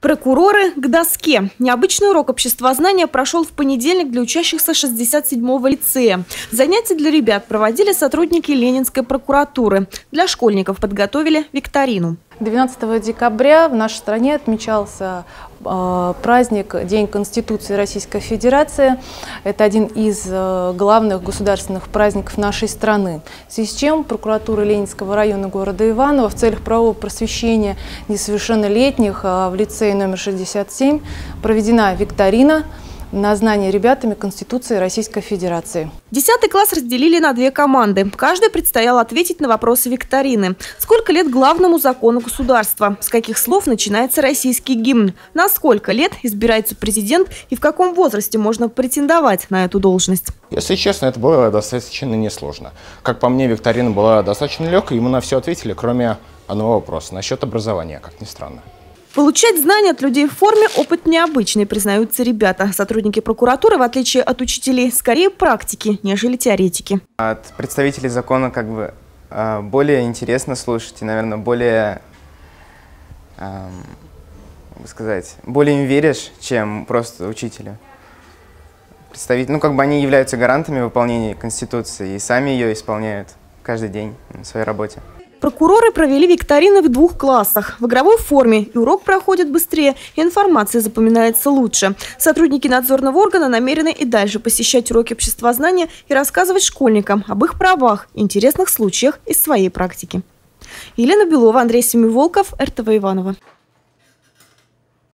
Прокуроры к доске. Необычный урок обществознания прошел в понедельник для учащихся 67-го лицея. Занятия для ребят проводили сотрудники Ленинской прокуратуры. Для школьников подготовили викторину. 12 декабря в нашей стране отмечался э, праздник День Конституции Российской Федерации. Это один из э, главных государственных праздников нашей страны. В связи с чем прокуратура Ленинского района города Иваново в целях правового просвещения несовершеннолетних э, в лицее номер 67 проведена викторина – на знание ребятами Конституции Российской Федерации. Десятый класс разделили на две команды. Каждой предстояло ответить на вопросы викторины. Сколько лет главному закону государства? С каких слов начинается российский гимн? На сколько лет избирается президент и в каком возрасте можно претендовать на эту должность? Если честно, это было достаточно несложно. Как по мне, викторина была достаточно легкой, и мы на все ответили, кроме одного вопроса насчет образования, как ни странно. Получать знания от людей в форме – опыт необычный, признаются ребята. Сотрудники прокуратуры, в отличие от учителей, скорее практики, нежели теоретики. От представителей закона как бы а, более интересно слушать и, наверное, более, как сказать, более им веришь, чем просто учителю. Представитель, ну, как бы они являются гарантами выполнения Конституции и сами ее исполняют каждый день на своей работе. Прокуроры провели викторины в двух классах. В игровой форме и урок проходит быстрее, и информация запоминается лучше. Сотрудники надзорного органа намерены и дальше посещать уроки обществознания и рассказывать школьникам об их правах интересных случаях из своей практики. Елена Белова, Андрей Семиволков, РТВ Иванова.